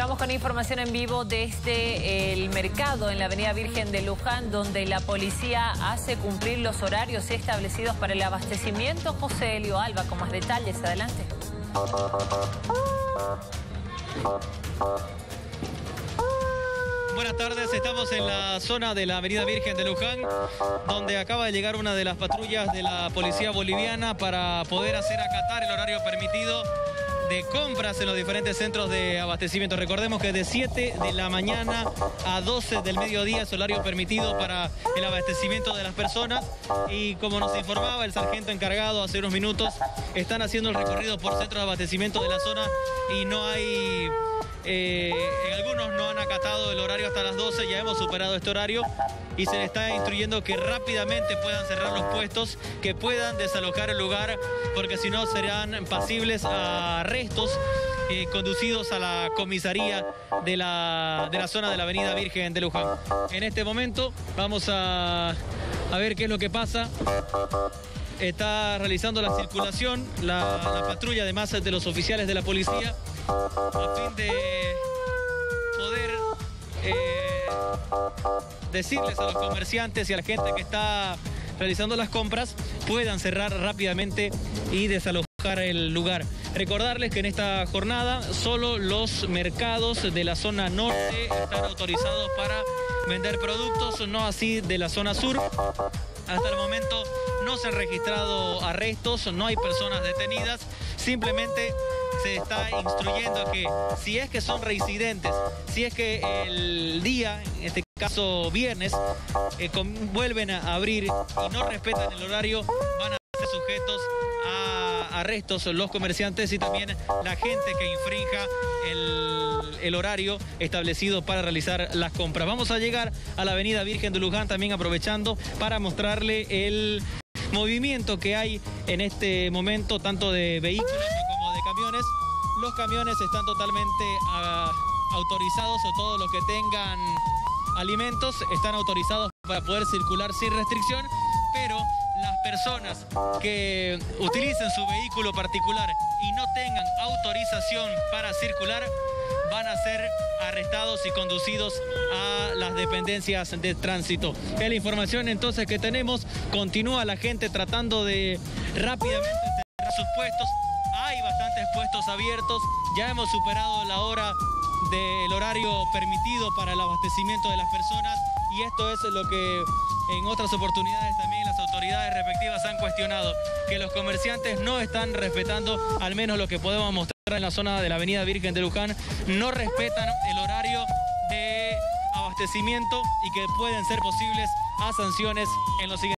Vamos con información en vivo desde el mercado en la Avenida Virgen de Luján, donde la policía hace cumplir los horarios establecidos para el abastecimiento. José Elio Alba, con más detalles, adelante. Buenas tardes, estamos en la zona de la Avenida Virgen de Luján, donde acaba de llegar una de las patrullas de la policía boliviana para poder hacer acatar el horario permitido de compras en los diferentes centros de abastecimiento. Recordemos que de 7 de la mañana a 12 del mediodía es horario permitido para el abastecimiento de las personas. Y como nos informaba el sargento encargado hace unos minutos, están haciendo el recorrido por centros de abastecimiento de la zona y no hay... Eh, algunos no han acatado el horario hasta las 12, ya hemos superado este horario y se le está instruyendo que rápidamente puedan cerrar los puestos, que puedan desalojar el lugar, porque si no serán pasibles arrestos eh, conducidos a la comisaría de la, de la zona de la avenida Virgen de Luján. En este momento vamos a, a ver qué es lo que pasa está realizando la circulación, la, la, patrulla además de los oficiales de la policía, a fin de poder decirles a los comerciantes y a la gente que está realizando las compras puedan cerrar rápidamente y desalojar el lugar. Recordarles que en esta jornada solo los mercados de la zona norte están autorizados para vender productos, no así de la zona sur. Hasta el momento no se han registrado arrestos, no hay personas detenidas, simplemente se está instruyendo que si es que son reincidentes, si es que el día, este caso viernes, eh, vuelven a abrir y no respetan el horario, van a ser sujetos a arrestos los comerciantes y también la gente que infrinja el, horario establecido para realizar las compras. Vamos a llegar a la avenida Virgen de Luján también aprovechando para mostrarle el movimiento que hay en este momento, tanto de vehículos como de camiones. Los camiones están totalmente uh, autorizados o todo lo que tengan alimentos están autorizados para poder circular sin restricción, pero las personas que utilicen su vehículo particular y no tengan autorización para circular van a ser arrestados y conducidos a las dependencias de tránsito. Es la información entonces que tenemos. Continúa la gente tratando de rápidamente cerrar sus puestos. Hay bastantes puestos abiertos. Ya hemos superado la hora del horario permitido para el abastecimiento de las personas. Y esto es lo que en otras oportunidades también las autoridades respectivas han cuestionado, que los comerciantes no están respetando al menos lo que podemos mostrar en la zona de la avenida Virgen de Luján, no respetan el horario de abastecimiento y que pueden ser posibles a sanciones en los siguientes